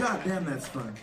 God damn, that's fun.